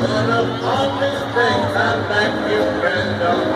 One of all these things I thank you, friend of all.